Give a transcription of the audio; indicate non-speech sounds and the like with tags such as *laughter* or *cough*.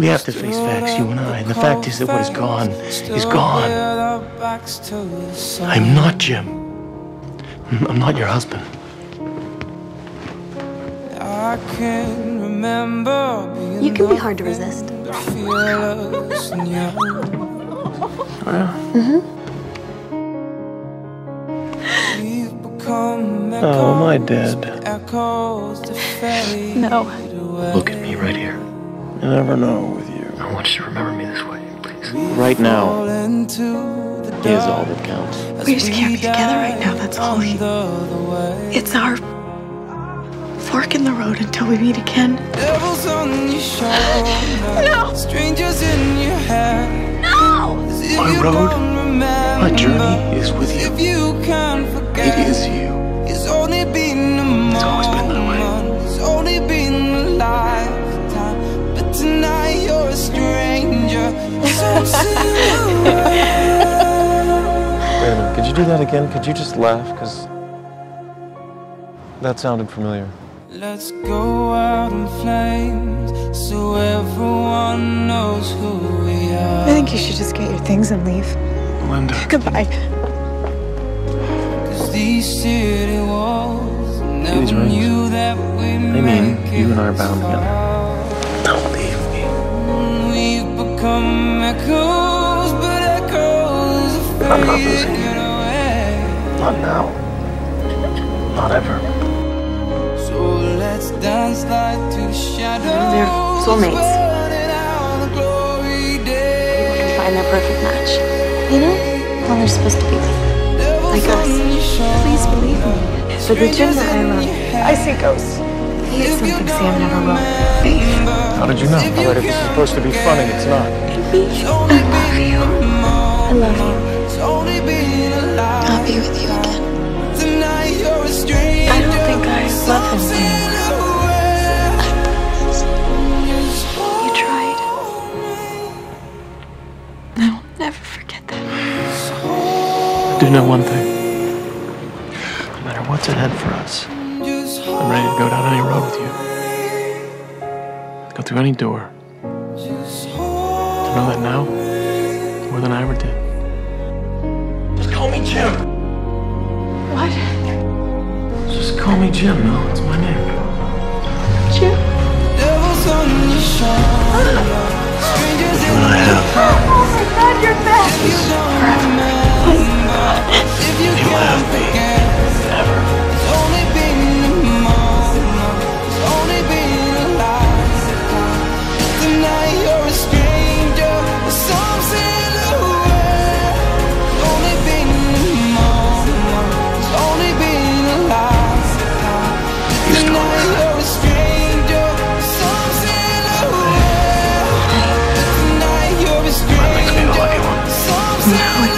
We have to face facts, you and I. And the fact is that what is gone is gone. I'm not Jim. Mm, I'm not your husband. I can remember being You can be hard to resist. fearless and young. Mm-hmm. We've become Oh, my dad. echoes No. Look at me right here. You never know with you. I want you to remember me this way, please. Right now Fall into the is all that counts. We just can't be together right now, that's all. under. It's our fork in the road until we meet again. Devils on your shoulder. No. Strangers in your head. No! As if My road. My journey is with you. If you can't forget. It is you. Could you do that again? Could you just laugh? Because that sounded familiar. Let's go out in flames so everyone knows who we are. I think you should just get your things and leave. Linda. *laughs* Goodbye. Cause these city walls never These rings. knew that we I mean, you and I are bound together. Don't leave me. We've become echoes, but echoes are I'm not losing you. Fading away. Not now. Not ever. So let's dance like two shadows. They're soulmates. burning out the glory day. Find their perfect match. You know? Well, they're supposed to be like us. Please believe me. For the Jim that I love, I see ghosts. he is something Sam never will. Faith. How did you know? I thought it was supposed to be funny. It's not. I love you. I love you. I'll be with you again. I don't think I love him anymore. You tried. I will never forget that. I do know one thing. No matter what's ahead for us, I'm ready to go down any road with you. Go through any door. To know that now, more than I ever did. Just call me Jim. What? Just call me Jim, no? It's my name. now